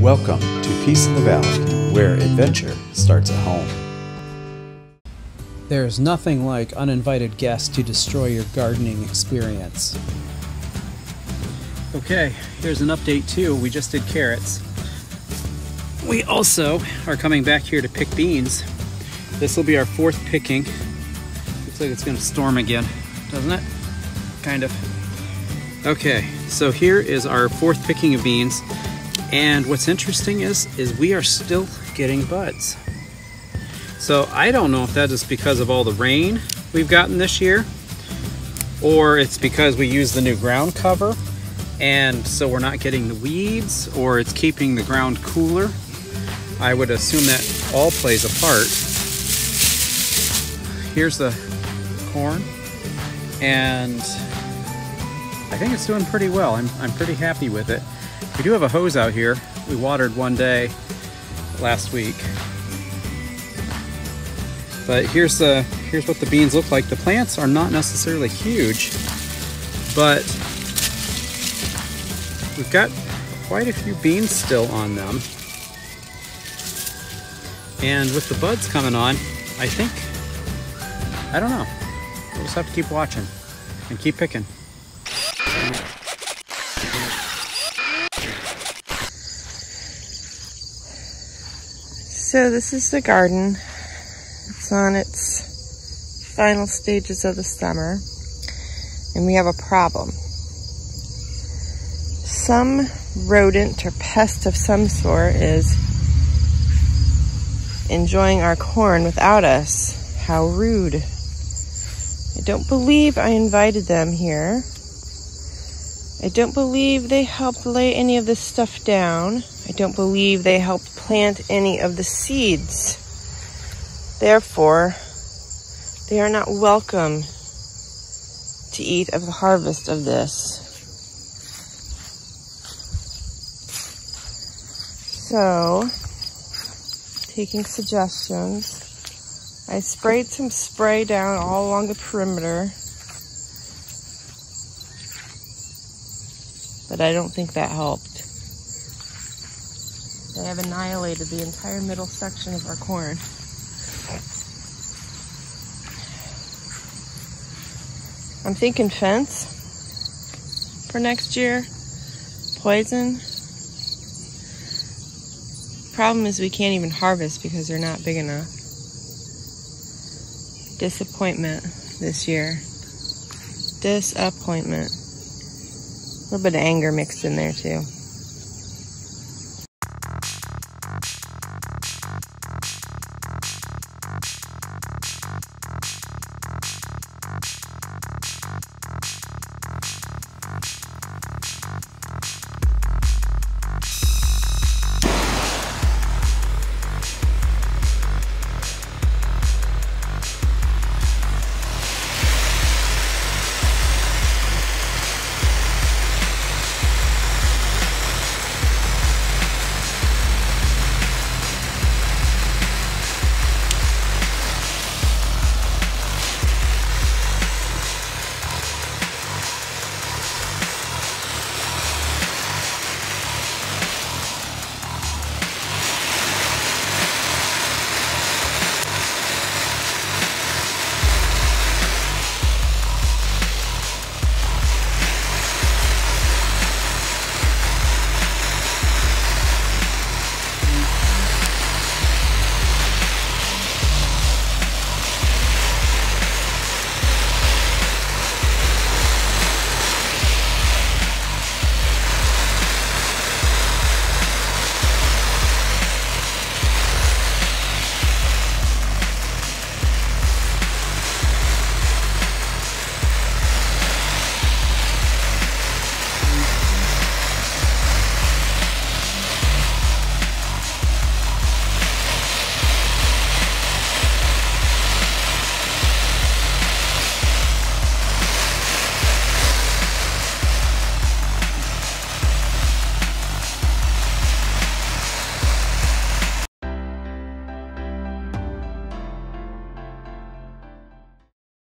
Welcome to Peace in the Valley, where adventure starts at home. There's nothing like uninvited guests to destroy your gardening experience. Okay, here's an update too. We just did carrots. We also are coming back here to pick beans. This will be our fourth picking. Looks like it's gonna storm again, doesn't it? Kind of. Okay, so here is our fourth picking of beans. And what's interesting is, is we are still getting buds. So I don't know if that is because of all the rain we've gotten this year, or it's because we use the new ground cover, and so we're not getting the weeds, or it's keeping the ground cooler. I would assume that all plays a part. Here's the corn, and I think it's doing pretty well. I'm, I'm pretty happy with it. We do have a hose out here. We watered one day last week. But here's the here's what the beans look like. The plants are not necessarily huge, but we've got quite a few beans still on them. And with the buds coming on, I think, I don't know. We'll just have to keep watching and keep picking. So this is the garden. It's on its final stages of the summer. And we have a problem. Some rodent or pest of some sort is enjoying our corn without us. How rude. I don't believe I invited them here. I don't believe they helped lay any of this stuff down. I don't believe they helped plant any of the seeds. Therefore, they are not welcome to eat of the harvest of this. So, taking suggestions, I sprayed some spray down all along the perimeter. But I don't think that helped. They have annihilated the entire middle section of our corn. I'm thinking fence for next year. Poison. Problem is we can't even harvest because they're not big enough. Disappointment this year. Disappointment. Little bit of anger mixed in there too.